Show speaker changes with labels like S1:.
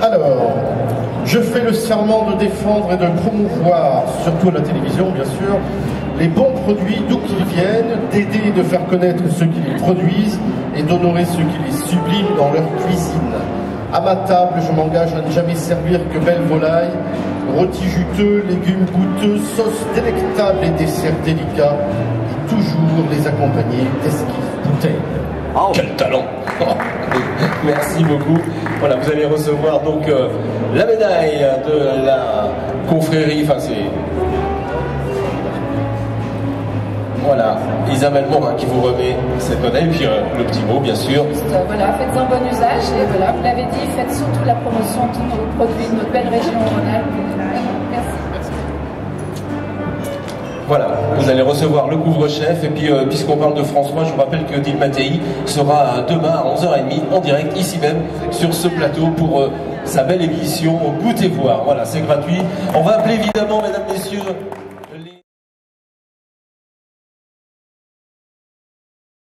S1: Alors, je fais le serment de défendre et de promouvoir, surtout à la télévision bien sûr, les bons produits d'où qu'ils viennent, d'aider et de faire connaître ceux qui les produisent et d'honorer ceux qui les subliment dans leur cuisine. À ma table, je m'engage à ne jamais servir que belles volailles, rôtis juteux, légumes goûteux, sauces délectables et desserts délicats, et toujours les accompagner d'esquisses bouteilles.
S2: Oh, quel talent Merci beaucoup. Voilà, vous allez recevoir donc euh, la médaille de la confrérie, enfin c'est Voilà, Isabelle Morin qui vous remet cette médaille, puis euh, le petit mot, bien sûr.
S3: Euh, voilà, faites-en bon usage, et voilà, vous l'avez dit, faites surtout la promotion de tous nos produits de notre belle région. Merci.
S2: Voilà, vous allez recevoir le couvre-chef, et puis euh, puisqu'on parle de François, je vous rappelle que Dil Mattei sera demain à 11h30 en direct, ici même, sur ce plateau, pour sa belle émission Goûtez voir. Voilà, c'est gratuit. On va appeler évidemment, mesdames, messieurs,